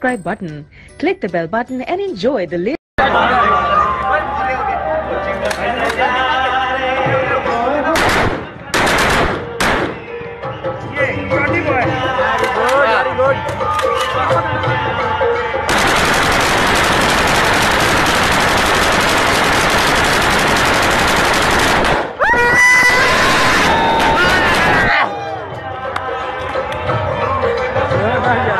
subscribe button. Click the bell button and enjoy the latest. गुड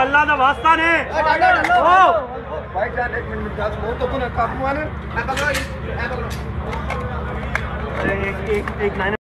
अल्लाह का वास्ता ने। भाई जान एक मिनट दस वो तो पुनः काबू आने एक एक एक